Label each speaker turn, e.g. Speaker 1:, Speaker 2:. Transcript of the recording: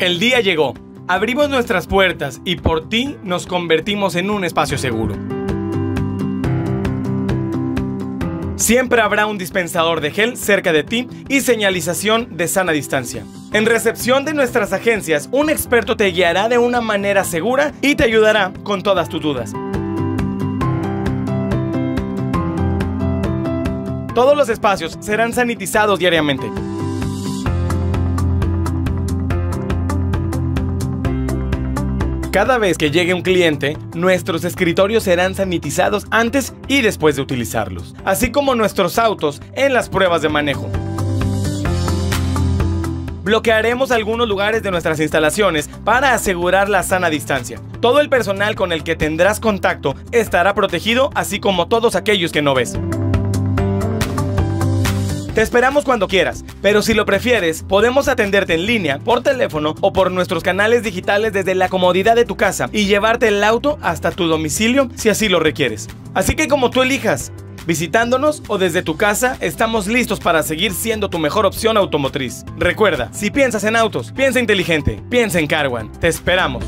Speaker 1: El día llegó. Abrimos nuestras puertas y por ti nos convertimos en un espacio seguro. Siempre habrá un dispensador de gel cerca de ti y señalización de sana distancia. En recepción de nuestras agencias, un experto te guiará de una manera segura y te ayudará con todas tus dudas. Todos los espacios serán sanitizados diariamente. Cada vez que llegue un cliente, nuestros escritorios serán sanitizados antes y después de utilizarlos, así como nuestros autos en las pruebas de manejo. Bloquearemos algunos lugares de nuestras instalaciones para asegurar la sana distancia. Todo el personal con el que tendrás contacto estará protegido, así como todos aquellos que no ves. Te esperamos cuando quieras, pero si lo prefieres, podemos atenderte en línea, por teléfono o por nuestros canales digitales desde la comodidad de tu casa y llevarte el auto hasta tu domicilio si así lo requieres. Así que como tú elijas, visitándonos o desde tu casa, estamos listos para seguir siendo tu mejor opción automotriz. Recuerda, si piensas en autos, piensa inteligente, piensa en Carwan. Te esperamos.